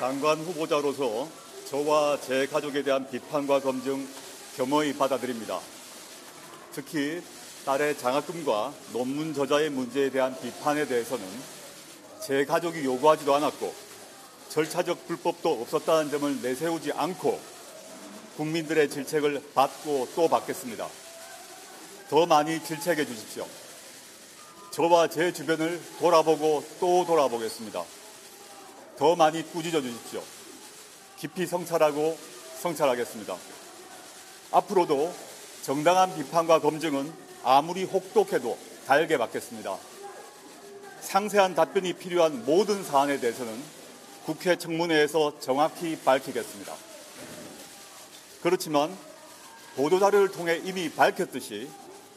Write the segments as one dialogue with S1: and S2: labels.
S1: 장관 후보자로서 저와 제 가족에 대한 비판과 검증 겸허히 받아들입니다. 특히 딸의 장학금과 논문 저자의 문제에 대한 비판에 대해서는 제 가족이 요구하지도 않았고 절차적 불법도 없었다는 점을 내세우지 않고 국민들의 질책을 받고 또 받겠습니다. 더 많이 질책해 주십시오. 저와 제 주변을 돌아보고 또 돌아보겠습니다. 더 많이 꾸짖어 주십시오. 깊이 성찰하고 성찰하겠습니다. 앞으로도 정당한 비판과 검증은 아무리 혹독해도 달게 받겠습니다. 상세한 답변이 필요한 모든 사안에 대해서는 국회 청문회에서 정확히 밝히겠습니다. 그렇지만 보도자료를 통해 이미 밝혔듯이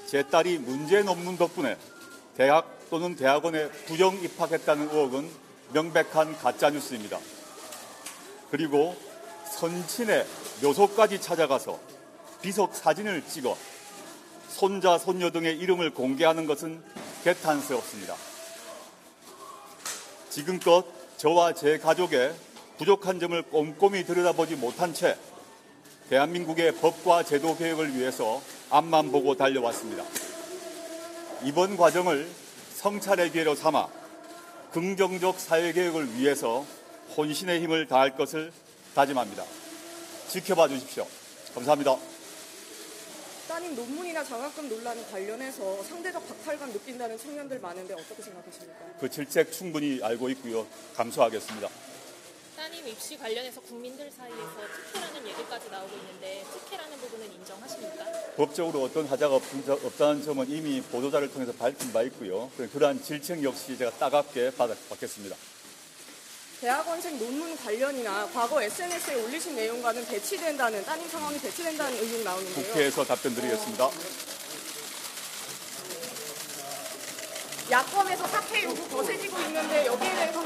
S1: 제 딸이 문제 논문 덕분에 대학 또는 대학원에 부정 입학했다는 의혹은 명백한 가짜뉴스입니다. 그리고 선친의 묘소까지 찾아가서 비석 사진을 찍어 손자, 손녀 등의 이름을 공개하는 것은 개탄스럽습니다. 지금껏 저와 제 가족의 부족한 점을 꼼꼼히 들여다보지 못한 채 대한민국의 법과 제도 개혁을 위해서 앞만 보고 달려왔습니다. 이번 과정을 성찰의 기회로 삼아 긍정적 사회개혁을 위해서 혼신의 힘을 다할 것을 다짐합니다. 지켜봐 주십시오. 감사합니다.
S2: 따님 논문이나 장학금 논란 관련해서 상대적 박탈감 느낀다는 청년들 많은데 어떻게 생각하십니까?
S1: 그 질책 충분히 알고 있고요. 감수하겠습니다.
S3: 따님 입시 관련해서 국민들 사이에서 특혜라는 얘기까지 나오고 있는데 특혜라는 부분은?
S1: 법적으로 어떤 하자가 없- 없다는 점은 이미 보도자를 통해서 밝힌 바 있고요. 그러한 질책 역시 제가 따갑게 받아, 받겠습니다.
S2: 대학원생 논문 관련이나 과거 SNS에 올리신 내용과는 배치된다는 따님 상황이 배치된다는 의혹 나오는데요.
S1: 국회에서 답변 드리겠습니다.
S2: 야권에서 사퇴 요구 거세지고 있는데 여기에 대해서